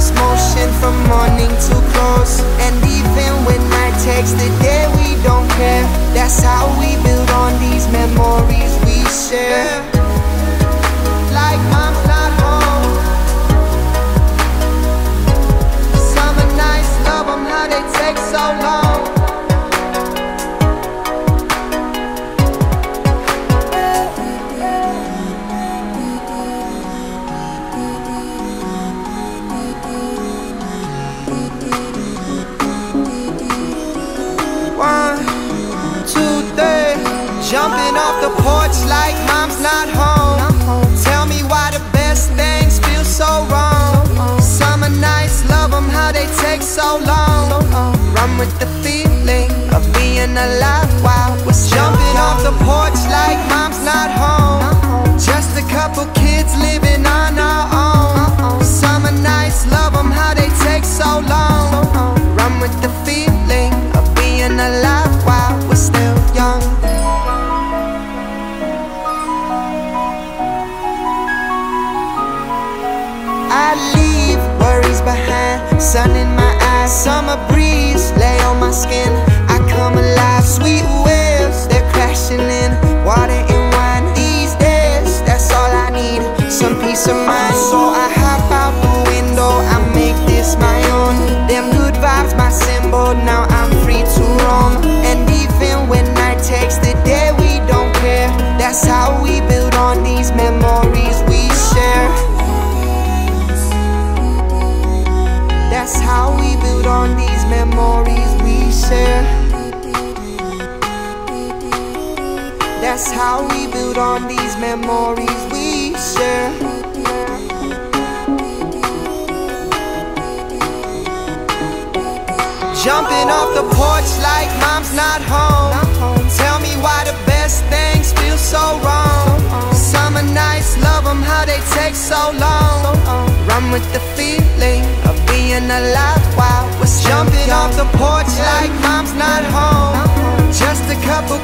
this motion from morning to close. And even when I text the day we don't care. That's how we build on these memories we share. Like I'm not home. Summer nights, love, I'm how they take so long Jumping off the porch like mom's not home. Tell me why the best things feel so wrong. Summer nights, love them how they take so long. Run with the feeling of being alive while we're jumping off the porch like mom's not home. Just a couple kids living on our own. Summer nights, love them how they take so long. I leave worries behind, sun in my eyes, summer breeze lay on my skin. I come alive, sweet waves they're crashing in, water and wine these days. That's all I need, some peace of mind. So I hop out the window, I make this my own. Them good vibes, my symbol. Memories we share. That's how we build on these memories we share. Jumping off the porch like mom's not home. Tell me why the best things feel so wrong. Summer nights, love them how they take so long. Run with the feeling of being alive we're jumping off the porch like mom's not home. Just a couple